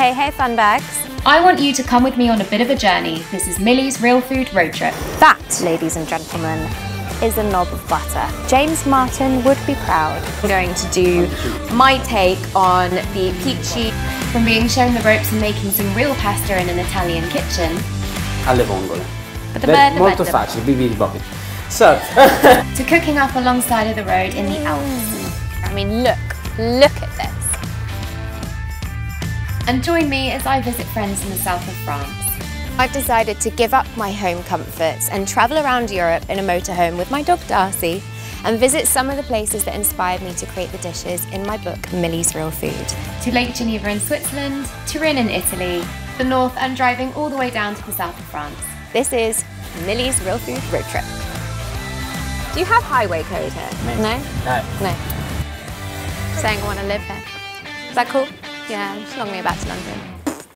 Hey, hey, fun bags. I want you to come with me on a bit of a journey. This is Milly's Real Food Road Trip. That, ladies and gentlemen, is a knob of butter. James Martin would be proud. I'm going to do my take on the peachy. From being shown the ropes and making some real pasta in an Italian kitchen, alle vongole. but the bird, the molto bird, facile, bibi di bobby. So, to cooking up alongside of the road in the Alps. Mm. I mean, look, look at this. And join me as I visit friends in the south of France. I've decided to give up my home comforts and travel around Europe in a motorhome with my dog Darcey and visit some of the places that inspired me to create the dishes in my book, Milly's Real Food. To Lake Geneva in Switzerland, Turin in Italy, the north and driving all the way down to the south of France. This is Milly's Real Food Road Trip. Do you have highway code here? No? dai. No. Saying I want to live here. Is that cool? Yeah, just long way back to London.